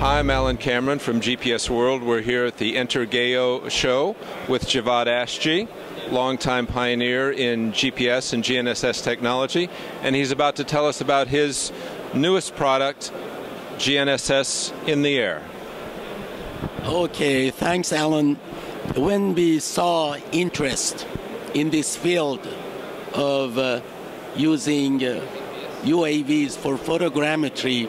I'm Alan Cameron from GPS World. We're here at the InterGeo show with Javad Ashjaee, longtime pioneer in GPS and GNSS technology, and he's about to tell us about his newest product, GNSS in the air. Okay, thanks, Alan. When we saw interest in this field of uh, using uh, UAVs for photogrammetry,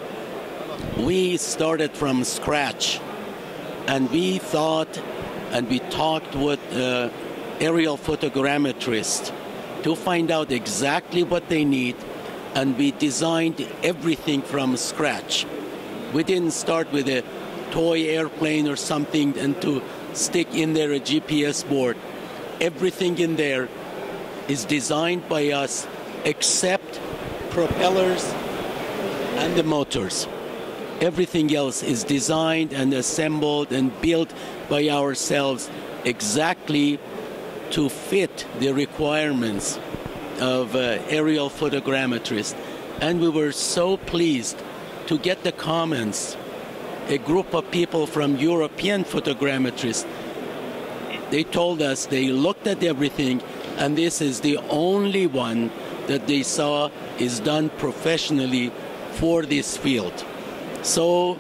we started from scratch and we thought and we talked with uh, aerial photogrammetrists to find out exactly what they need and we designed everything from scratch. We didn't start with a toy airplane or something and to stick in there a GPS board. Everything in there is designed by us except propellers and the motors. Everything else is designed and assembled and built by ourselves exactly to fit the requirements of uh, aerial photogrammetrists. And we were so pleased to get the comments. A group of people from European photogrammetrists, they told us they looked at everything and this is the only one that they saw is done professionally for this field. So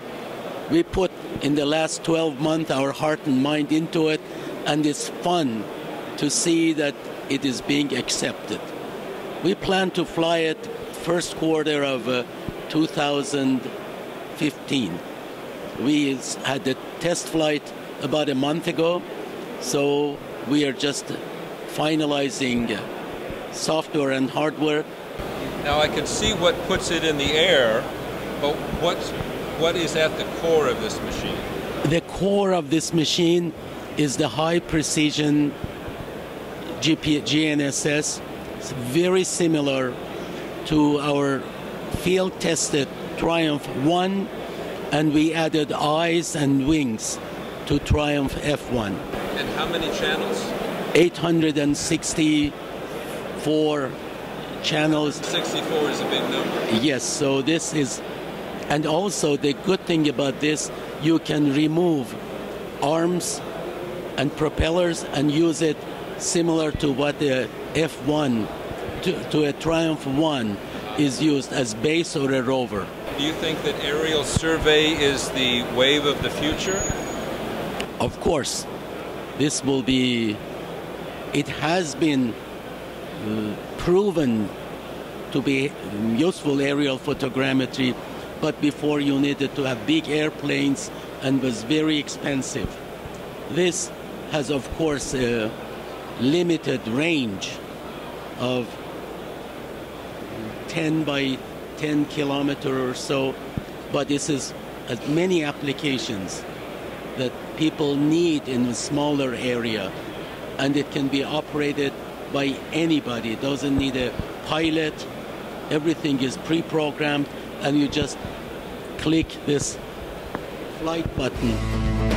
we put in the last 12 months our heart and mind into it, and it's fun to see that it is being accepted. We plan to fly it first quarter of uh, 2015. We had the test flight about a month ago, so we are just finalizing software and hardware. Now I can see what puts it in the air, but what's what is at the core of this machine? The core of this machine is the high precision GP, GNSS. It's very similar to our field tested Triumph 1, and we added eyes and wings to Triumph F1. And how many channels? 864 channels. 64 is a big number. Yes, so this is and also, the good thing about this, you can remove arms and propellers and use it similar to what the F1 to, to a Triumph 1 is used as base or a rover. Do you think that aerial survey is the wave of the future? Of course. This will be, it has been uh, proven to be useful aerial photogrammetry but before you needed to have big airplanes and was very expensive. This has, of course, a limited range of 10 by 10 kilometer or so, but this is as many applications that people need in a smaller area, and it can be operated by anybody. It doesn't need a pilot. Everything is pre-programmed and you just click this flight button